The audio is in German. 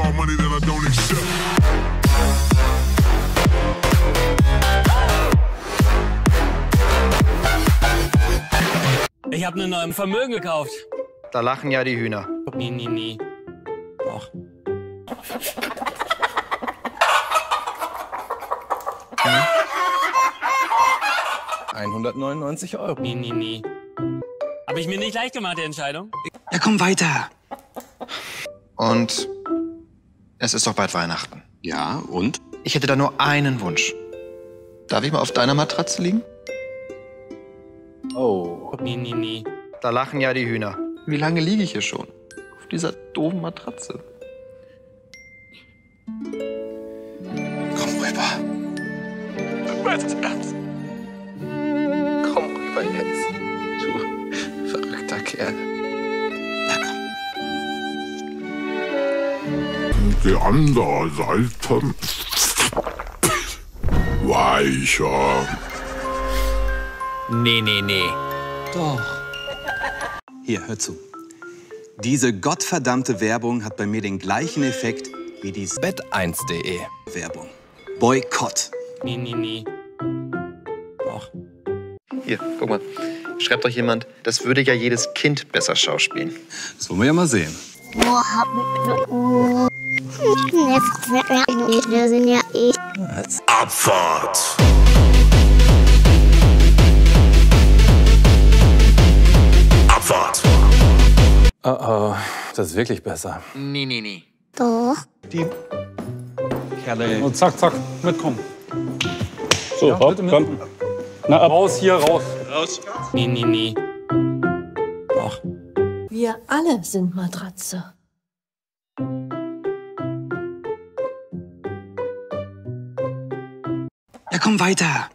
about money that I don't accept. Ich habe ein neues Vermögen gekauft. Da lachen ja die Hühner. Nee, nee, nee. Doch. Hm? 199 Euro. Nee, nee, nee. Habe ich mir nicht leicht gemacht, die Entscheidung? Ja, komm weiter. Und es ist doch bald Weihnachten. Ja, und? Ich hätte da nur einen Wunsch. Darf ich mal auf deiner Matratze liegen? Oh. Nee, nee, nee. Da lachen ja die Hühner. Wie lange liege ich hier schon? Auf dieser doofen Matratze. Komm rüber. Was ernst? Komm rüber jetzt. Du verrückter Kerl. Die andere Seite weicher. Nee, nee, nee. Doch. Hier, hör zu. Diese gottverdammte Werbung hat bei mir den gleichen Effekt wie die Bet1.de. Werbung. Boykott. Nee, nee, nee. Doch. Hier, guck mal. Schreibt doch jemand, das würde ja jedes Kind besser schauspielen. Das wollen wir ja mal sehen. Sind ja eh. Abfahrt. Abfahrt. Oh oh, das ist wirklich besser. Nee, nee, nee. Doch. Und zack, zack, mitkommen. So, hopp, komm. Na, ab. Raus hier, raus. Nee, nee, nee. Doch. Wir alle sind Matratze. Ja, komm weiter.